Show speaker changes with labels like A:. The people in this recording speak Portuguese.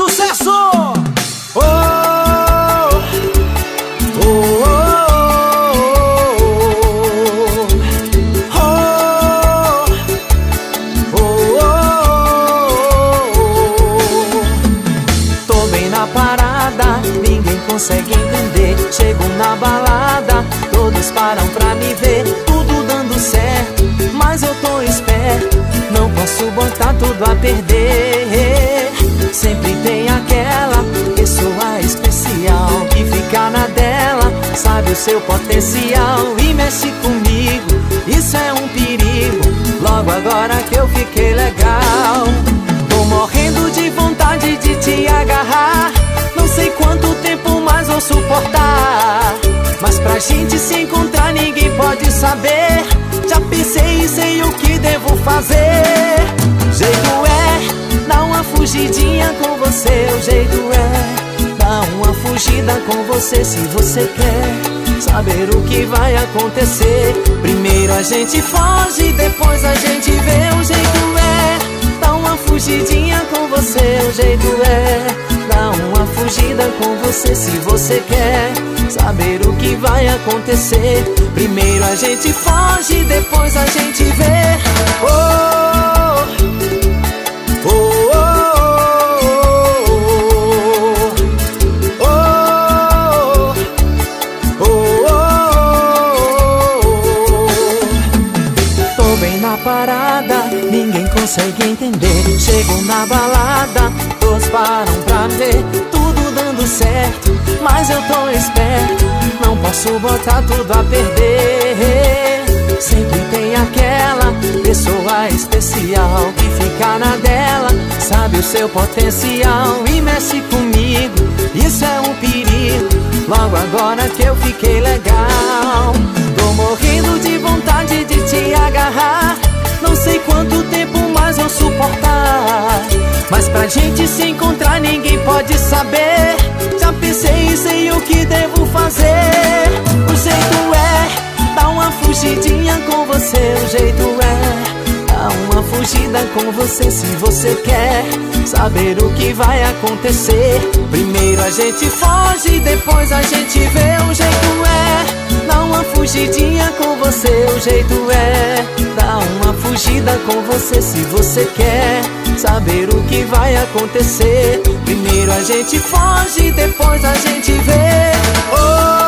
A: Sucesso! Oh, oh, oh, oh, oh, Tô bem na parada, ninguém consegue entender. Chego na balada, todos param pra me ver. Tudo dando certo, mas eu tô esperto. Não posso botar tudo a perder. Seu potencial e mexe comigo. Isso é um perigo. Logo agora que eu fiquei legal, tô morrendo de vontade de te agarrar. Não sei quanto tempo mais vou suportar. Mas pra gente se encontrar ninguém pode saber. Já pensei e sei o que devo fazer. Jeito é dar uma fugidinha com você. O jeito é dar uma fugida com você se você quer saber o que vai acontecer. Primeiro a gente foge, depois a gente vê. O jeito é dar uma fugidinha com você. O jeito é dar uma fugida com você se você quer saber o que vai acontecer. Primeiro a gente foge, depois a gente vê. Oh, parada, ninguém consegue entender. Chego na balada, todos param pra ver. Tudo dando certo, mas eu tô esperto. Não posso botar tudo a perder. Sempre tem aquela pessoa especial que fica na dela, sabe o seu potencial e mexe comigo. Isso é um perigo. Logo agora que eu fiquei legal, suportar. Mas pra gente se encontrar ninguém pode saber. Já pensei e sei o que devo fazer. O jeito é dar uma fugidinha com você. O jeito é dar uma fugida com você se você quer saber o que vai acontecer. Primeiro a gente foge, depois a gente vê. O jeito é dar uma fugidinha com você. O jeito é com você se você quer saber o que vai acontecer. Primeiro a gente foge, depois a gente vê. Oh,